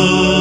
love.